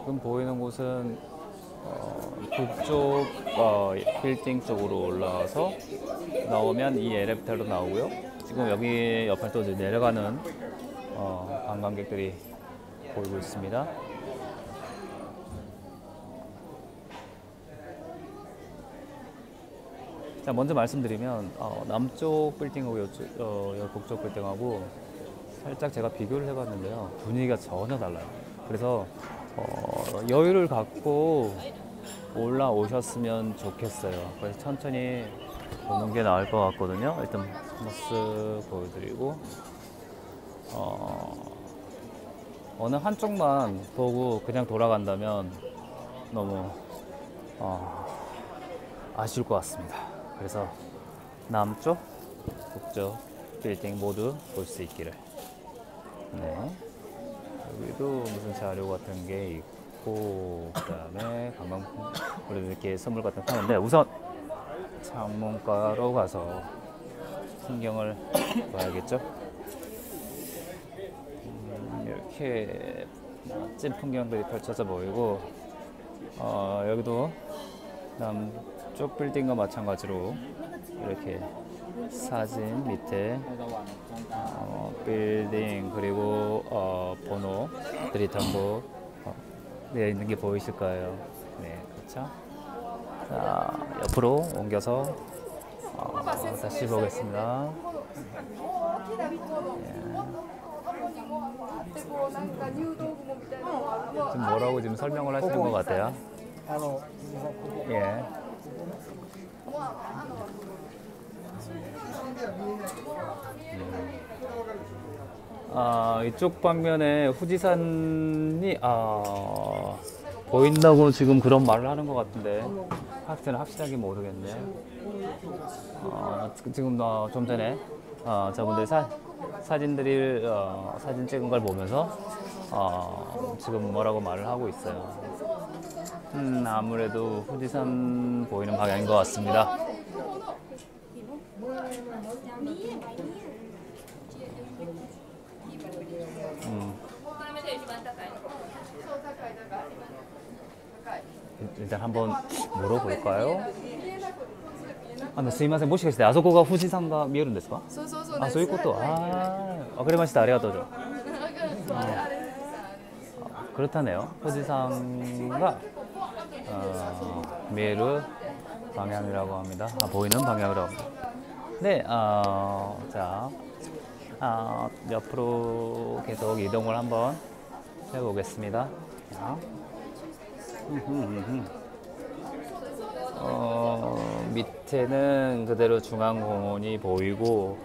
지금 보이는 곳은 어, 북쪽 어, 빌딩 쪽으로 올라와서 나오면 이 엘리베이터로 나오고요. 지금 여기 옆에 또 내려가는 어, 관광객들이 보이고 있습니다. 자 먼저 말씀드리면 어, 남쪽 빌딩하고 이쪽, 어, 북쪽 빌딩하고 살짝 제가 비교를 해봤는데요 분위기가 전혀 달라요 그래서 어, 여유를 갖고 올라오셨으면 좋겠어요 그래서 천천히 보는 게 나을 것 같거든요 일단 한번 쓱 보여드리고 어, 어느 한쪽만 보고 그냥 돌아간다면 너무 어, 아쉬울 것 같습니다. 그래서 남쪽, 북쪽 빌딩 모두 볼 수 있기를. 네. 여기도 무슨 자료 같은 게 있고 그다음에 관광객들께 선물 같은 거 파는데 우선 창문가로 가서 풍경을 봐야겠죠. 음, 이렇게 멋진 풍경들이 펼쳐져 보이고 어, 여기도 남쪽 빌딩과 마찬가지로 이렇게 사진 밑에 어, 빌딩 그리고 어, 번호들이 전부 어, 되어 있는 게 보이실 거예요. 네, 그렇죠. 자, 옆으로 옮겨서 어, 다시 보겠습니다. 지금 뭐라고 지금 설명을 하시는 것 같아요? 예. 아, 이쪽 방면에 후지산이 아, 보인다고 지금 그런 말을 하는 것 같은데 확실은 확실하게 모르겠네요. 어, 지금 어, 좀 전에 어, 저분들 사, 사진들이 어, 사진 찍은 걸 보면서 어, 지금 뭐라고 말을 하고 있어요. 음, 아무래도 후지산 보이는 방향인 것 같습니다. 음, 일단 한번 물어볼까요? 아, 네, すいませんもしかしてあそこが富士山が見えるんですかそうそうそうあ、そういうこと。ああ、わかりました。ありがとうございます。 그렇다네요. 후지산가 어, 미에르 방향이라고 합니다. 아, 보이는 방향이라고 합니다. 네, 어, 자, 어, 옆으로 계속 이동을 한번 해보겠습니다. 자. 어, 밑에는 그대로 중앙공원이 보이고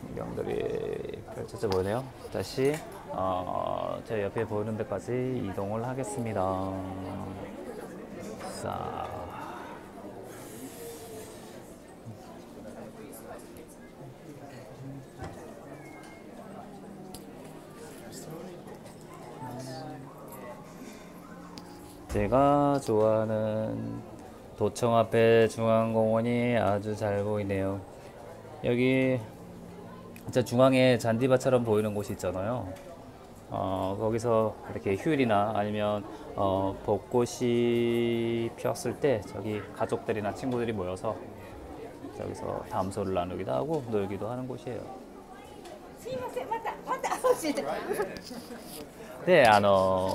풍경들이 펼쳐져 보이네요. 다시 어, 제 옆에 보이는 데까지 이동을 하겠습니다. 자. 제가 좋아하는 도청 앞에 중앙공원이 아주 잘 보이네요. 여기 진짜 중앙에 잔디밭처럼 보이는 곳이 있잖아요. 어, 거기서 이렇게 휴일이나 아니면 어, 벚꽃이 피었을 때 저기 가족들이나 친구들이 모여서 저기서 담소를 나누기도 하고 놀기도 하는 곳이에요. 네, 아の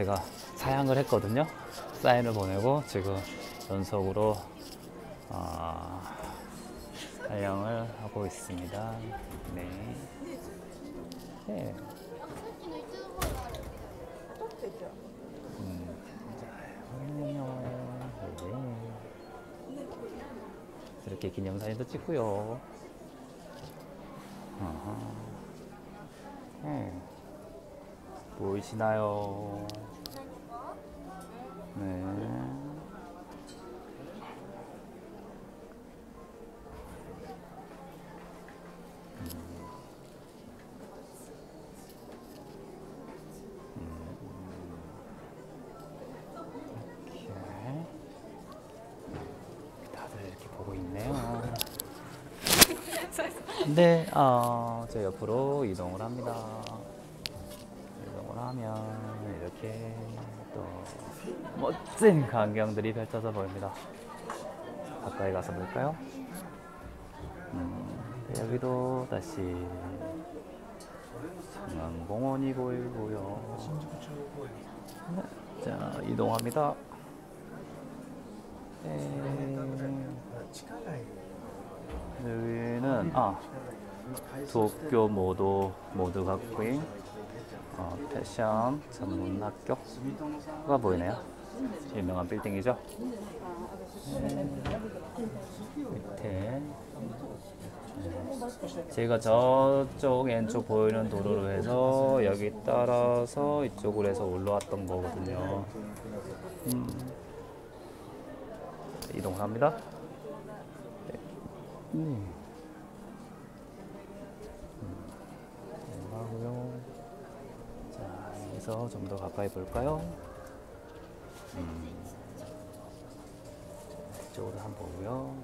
제가 사양을 했거든요. 사인을 보내고 지금 연속으로 어, 촬영을 하고 있습니다. 네. 네. 음. 이렇게 기념사진도 찍고요. 네. 보이시나요? 네. 이렇게. 다들 이렇게 보고 있네요. 네, 어, 저 옆으로 이동을 합니다. 이동을 하면 이렇게 또 멋진 광경들이 펼쳐져 보입니다. 가까이 가서 볼까요? 음, 여기도 다시 중앙공원이 보이고요. 네, 자, 이동합니다. 네, 여기는 아 도쿄 모도 모드 학교인 어, 패션 전문 학교가 보이네요. 유명한 빌딩이죠. 네, 밑에 네. 제가 저쪽 왼쪽 보이는 도로로 해서 여기 따라서 이쪽으로 해서 올라왔던 거거든요. 음, 이동합니다. 네. 하고요. 자, 여기서 좀 더 가까이 볼까요? 이쪽으로 한 번 보고요.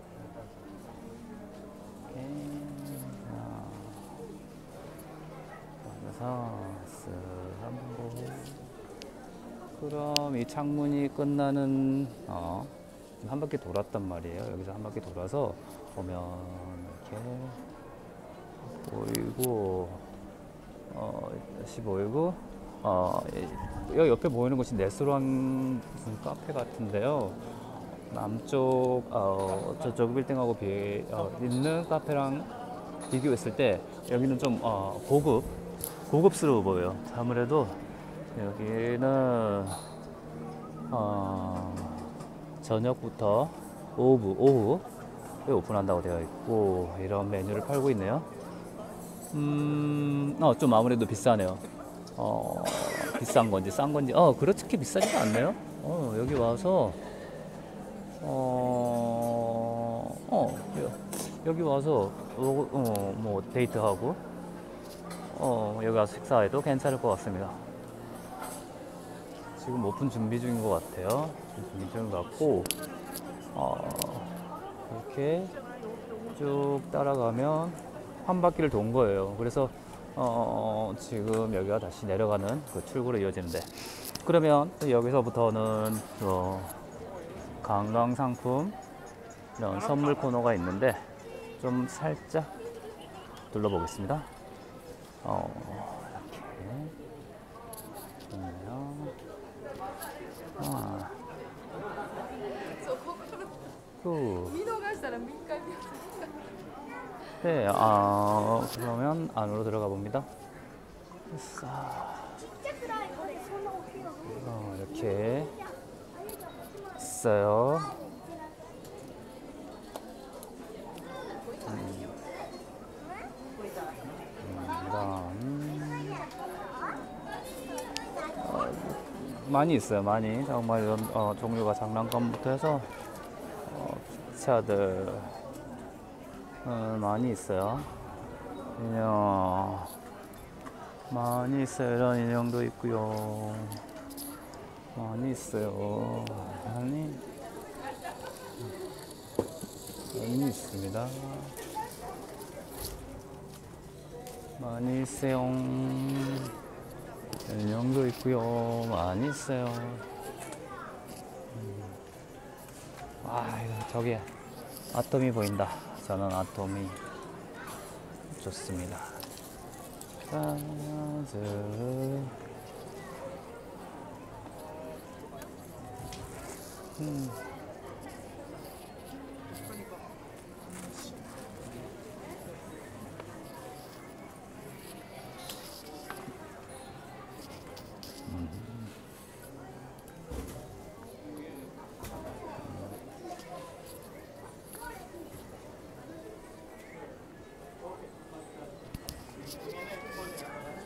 이렇게. 자, 그래서 쓱 한번 보고. 그럼 이 창문이 끝나는 어, 한 바퀴 돌았단 말이에요. 여기서 한 바퀴 돌아서 보면 이렇게 보이고 어, 다시 보이고 어, 이- 여기 옆에 보이는 곳이 네스랑 무슨 카페 같은데요. 남쪽 어, 저쪽 빌딩하고 비 어, 있는 카페랑 비교했을 때 여기는 좀 어, 고급 고급스러워 보여요. 아무래도 여기는 어, 저녁부터 오후 오후에 오픈한다고 되어 있고 이런 메뉴를 팔고 있네요. 음, 어, 좀 아무래도 비싸네요. 어, 비싼 건지 싼 건지, 어, 그렇게 비싸지가 않네요. 어, 여기 와서, 어, 어, 여- 여기 와서, 어, 어, 뭐, 데이트하고, 어, 여기 와서 식사해도 괜찮을 것 같습니다. 지금 오픈 준비 중인 것 같아요. 준비 중인 것 같고, 어, 이렇게 쭉 따라가면 한 바퀴를 돈 거예요. 그래서 어, 지금 여기가 다시 내려가는 그 출구로 이어지는데 그러면 또 여기서부터는 어, 관광 상품 이런 선물 코너가 있는데 좀 살짝 둘러보겠습니다. 어, 이렇게 좋네요. 아. 네, 아 그러면 안으로 들어가 봅니다. 아, 이렇게. 있어요. 음, 어, 많이 있어요, 많이 정말 이런 어, 종류가 장난감부터 해서 어, 기차들 어, 많이 있어요. 인형 많이 있어요. 이런 인형도 있고요. 많이 있어요. 많이 많이 있습니다. 많이 있어요. 인형도 있고요. 많이 있어요. 음. 아, 저기 아톰이 보인다. 저는 아톰이 좋습니다. 가즈. 음.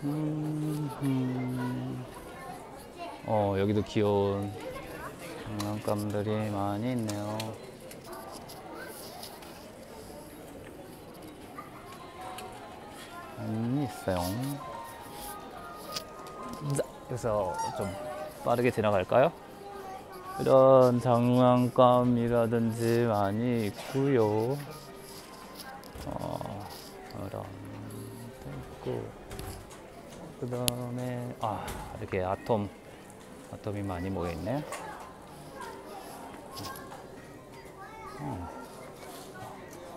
음, 음. 어, 여기도 귀여운 장난감들이 많이 있네요. 많이 있어요. 자, 그래서 좀 빠르게 지나갈까요? 이런 장난감이라든지 많이 있고요. 어, 이런 것도 있고 그 다음에 아 이렇게 아톰 아톰이 많이 모여 있네.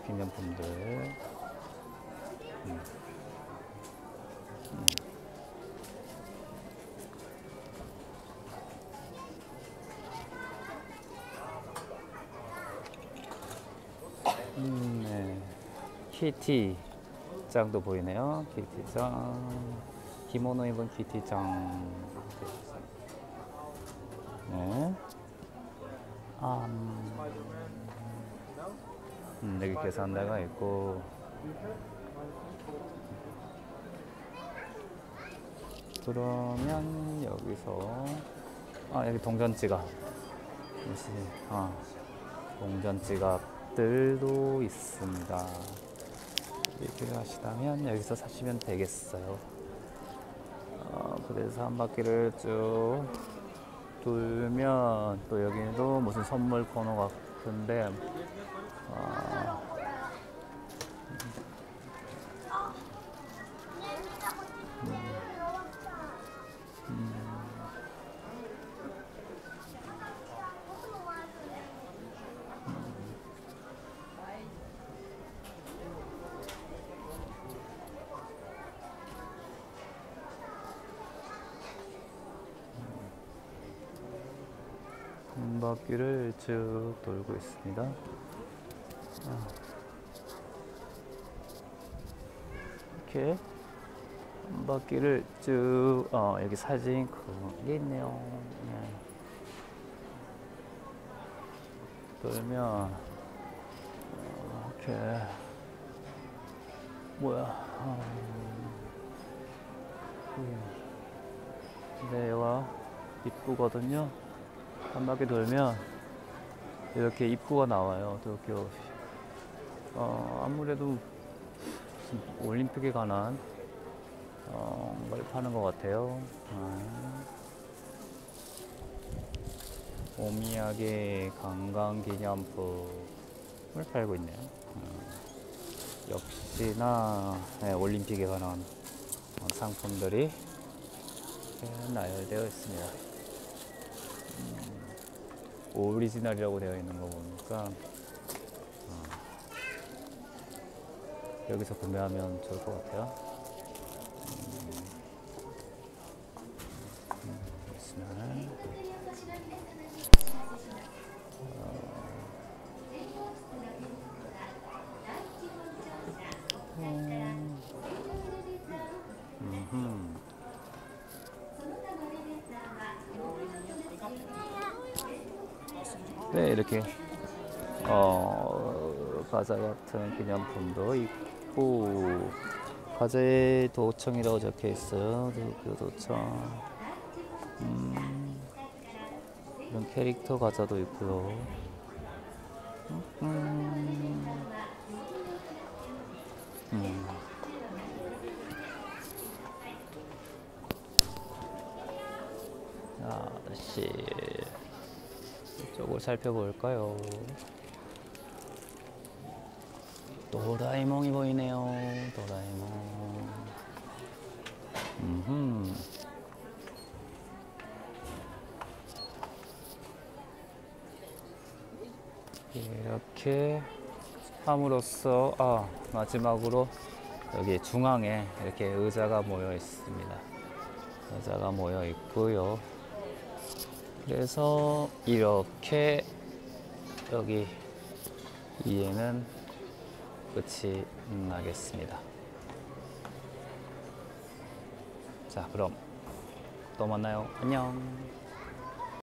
기념품들. 음. 음. 음, 네. 키티 짱도 보이네요. 키티 짱. 기모노 입은 키티 짱. 네. 아, 음, 음, 여기 계산대가 있고. 그러면 여기서 아 여기 동전 지갑. 역시 아 동전 지갑들도 있습니다. 얘기를 하시다면 여기서 사시면 되겠어요. 어, 그래서 한 바퀴를 쭉 돌면 또 여기도 무슨 선물 코너 같은데 아, 한 바퀴를 쭉 돌고 있습니다. 이렇게 한 바퀴를 쭉 어, 여기 사진 그런 게 있네요. 네. 돌면 어, 이렇게 뭐야? 아, 네, 여기가 이쁘거든요. 한 바퀴 돌면 이렇게 입구가 나와요. 도쿄. 어, 아무래도 무슨 올림픽에 관한 어, 걸 파는 것 같아요. 아. 오미야게 관광기념품을 팔고 있네요. 음, 역시나 네, 올림픽에 관한 어, 상품들이 나열되어 있습니다. 오리지널이라고 되어 있는 거 보니까 여기서 구매하면 좋을 것 같아요. 음, 음. 네, 이렇게 어, 과자 같은 기념품도 있고 과자의 도청이라고 적혀 있어요. 그 도청. 음, 이런 캐릭터 과자도 있고요. 음, 음. 자, 다시 이쪽을 살펴볼까요? 도라에몽이 보이네요. 도라에몽. 음흠. 이렇게 함으로써 아 마지막으로 여기 중앙에 이렇게 의자가 모여 있습니다. 의자가 모여 있고요. 그래서 이렇게 여기 이해는 끝이 나겠습니다. 자, 그럼 또 만나요. 안녕.